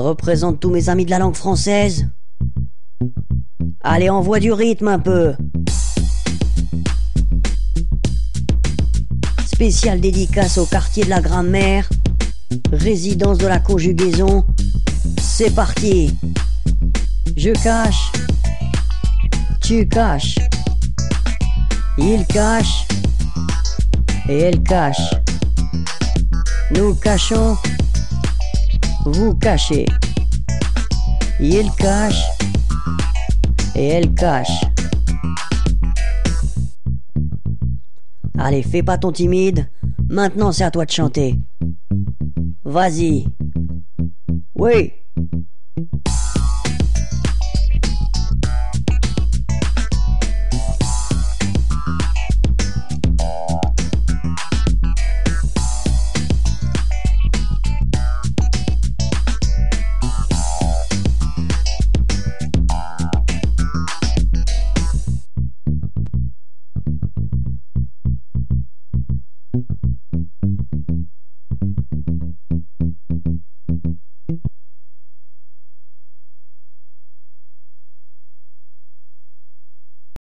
représente tous mes amis de la langue française. Allez, envoie du rythme un peu. Spécial dédicace au quartier de la grammaire, résidence de la conjugaison. C'est parti. Je cache. Tu caches. Il cache. Et elle cache. Nous cachons. Vous cachez. Il cache. Et elle cache. Allez, fais pas ton timide. Maintenant, c'est à toi de chanter. Vas-y. Oui.